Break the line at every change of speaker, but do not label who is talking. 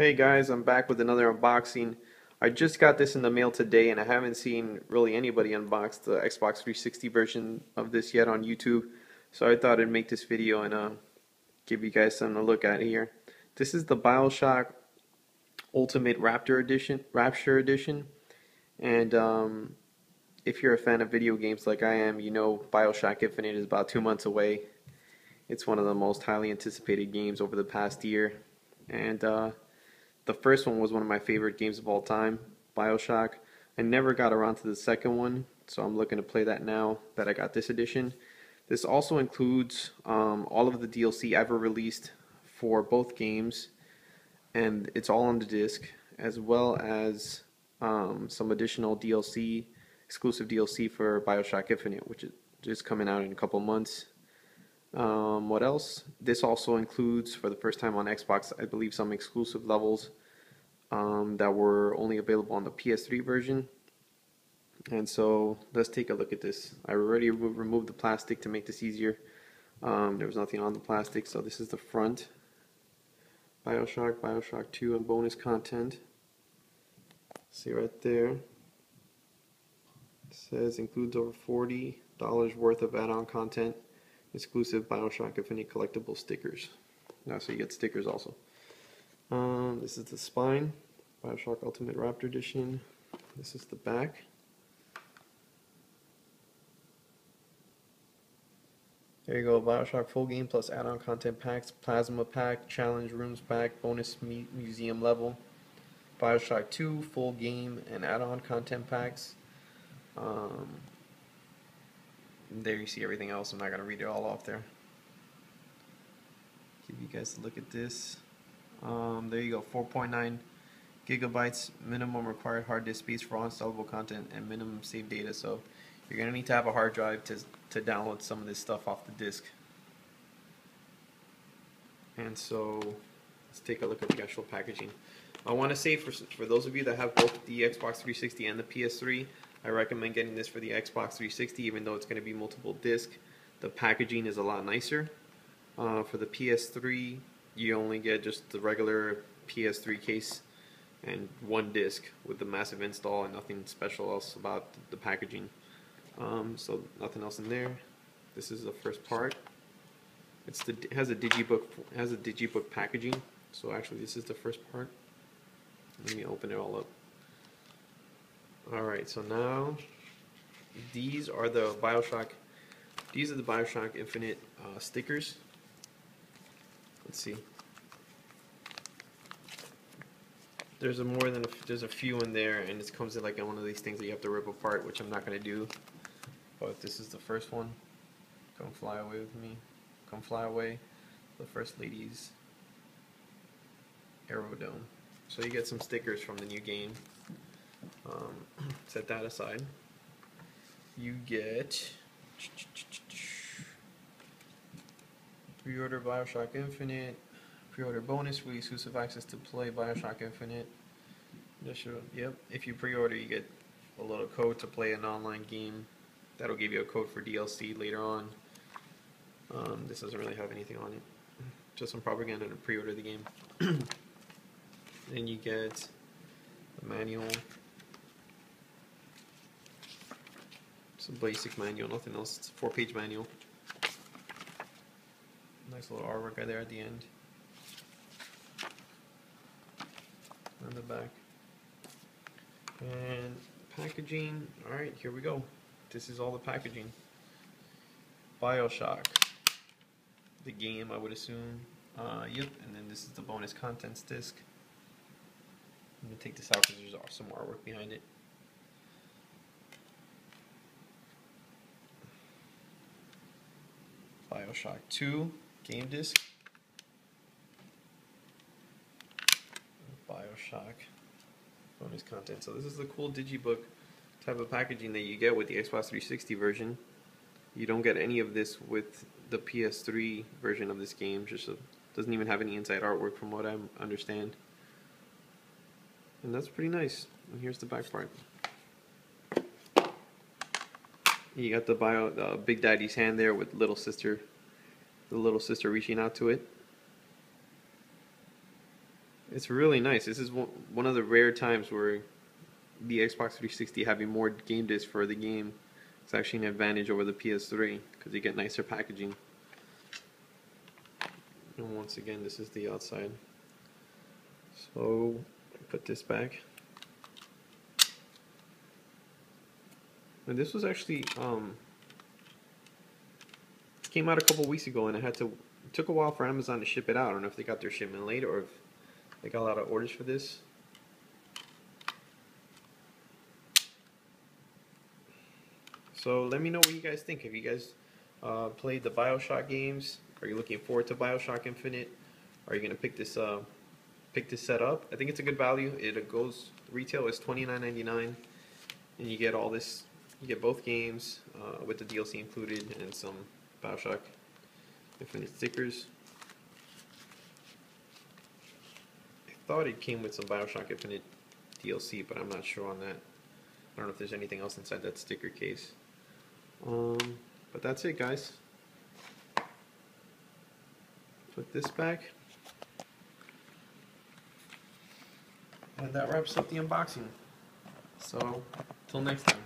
Hey guys, I'm back with another unboxing. I just got this in the mail today and I haven't seen really anybody unbox the Xbox 360 version of this yet on YouTube. So I thought I'd make this video and uh, give you guys something to look at here. This is the Bioshock Ultimate Raptor Edition, Rapture Edition. And um, if you're a fan of video games like I am, you know Bioshock Infinite is about two months away. It's one of the most highly anticipated games over the past year. And uh, the first one was one of my favorite games of all time, Bioshock. I never got around to the second one, so I'm looking to play that now that I got this edition. This also includes um, all of the DLC ever released for both games, and it's all on the disc, as well as um, some additional DLC, exclusive DLC for Bioshock Infinite, which is just coming out in a couple months. Um, what else? This also includes, for the first time on Xbox, I believe some exclusive levels um, that were only available on the PS3 version. And so let's take a look at this. I already removed the plastic to make this easier. Um, there was nothing on the plastic, so this is the front. Bioshock, Bioshock 2, and bonus content. See right there. It says includes over $40 worth of add-on content exclusive Bioshock Infinite collectible stickers. Now, so you get stickers also. Um, this is the spine, Bioshock Ultimate Raptor Edition. This is the back. There you go, Bioshock full game plus add-on content packs, plasma pack, challenge rooms pack, bonus museum level. Bioshock 2 full game and add-on content packs. Um, there you see everything else. I'm not going to read it all off there. Give you guys a look at this. Um, there you go, 4.9 gigabytes minimum required hard disk space for all installable content and minimum save data. So you're going to need to have a hard drive to, to download some of this stuff off the disk. And so let's take a look at the actual packaging. I want to say for, for those of you that have both the Xbox 360 and the PS3, I recommend getting this for the Xbox 360 even though it's going to be multiple disc. The packaging is a lot nicer. Uh, for the PS3, you only get just the regular PS3 case and one disc with the massive install and nothing special else about the packaging. Um, so nothing else in there. This is the first part. It's the it has a digibook has a digibook packaging. So actually, this is the first part. Let me open it all up. Alright, so now these are the Bioshock these are the Bioshock Infinite uh, stickers. Let's see. There's a more than a, there's a few in there, and it comes in like one of these things that you have to rip apart, which I'm not gonna do. But this is the first one. Come fly away with me. Come fly away. The first lady's Aerodrome. So you get some stickers from the new game. Um, set that aside. You get pre-order Bioshock Infinite, pre-order bonus for exclusive access to play Bioshock Infinite. Yep, if you pre-order, you get a little code to play an online game. That'll give you a code for DLC later on. Um, this doesn't really have anything on it. Just some propaganda to pre-order the game. then you get the manual Some basic manual, nothing else. It's a four page manual. Nice little artwork right there at the end. On the back. And packaging. Alright, here we go. This is all the packaging. Bioshock. The game, I would assume. Uh, yep, and then this is the bonus contents disc. I'm going to take this out because there's some artwork behind it. Bioshock 2 game disc. Bioshock bonus content. So this is the cool digibook type of packaging that you get with the Xbox 360 version. You don't get any of this with the PS3 version of this game. Just a, doesn't even have any inside artwork from what I understand. And that's pretty nice. And here's the back part. You got the bio, the Big Daddy's hand there with little sister, the little sister reaching out to it. It's really nice. This is one one of the rare times where the Xbox 360 having more game discs for the game is actually an advantage over the PS3 because you get nicer packaging. And once again, this is the outside. So put this back. And this was actually um, came out a couple weeks ago, and I had to. It took a while for Amazon to ship it out. I don't know if they got their shipment late or if they got a lot of orders for this. So let me know what you guys think. Have you guys uh, played the Bioshock games? Are you looking forward to Bioshock Infinite? Are you gonna pick this uh, pick this set up? I think it's a good value. It goes retail is twenty nine ninety nine, and you get all this. You get both games uh, with the DLC included and some Bioshock Infinite stickers. I thought it came with some Bioshock Infinite DLC, but I'm not sure on that. I don't know if there's anything else inside that sticker case. Um, but that's it, guys. Put this back. And that wraps up the unboxing. So, till next time.